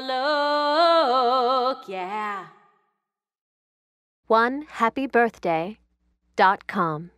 look. Yeah. One happy birthday dot com.